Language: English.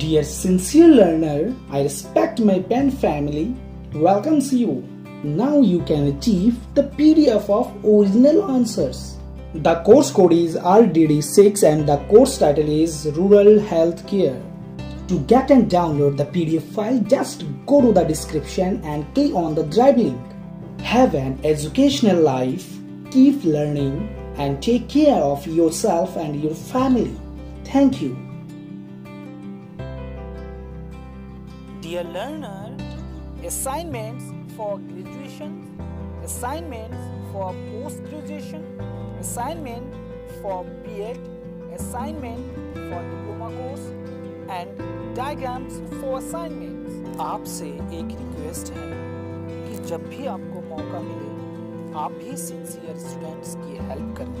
Dear sincere learner, I respect my pen family welcomes you. Now you can achieve the PDF of original answers. The course code is RDD6 and the course title is Rural Health Care. To get and download the PDF file, just go to the description and click on the drive link. Have an educational life, keep learning, and take care of yourself and your family. Thank you. Dear learner, assignments for graduation, assignments for post graduation, assignment for B.Ed, assignment for diploma course and diagrams for assignments. आपसे एक request है कि जब भी आपको मौका मिले आप भी सिंसियर स्टूडेंट्स की हेल्प करें